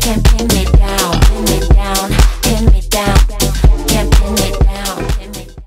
You can't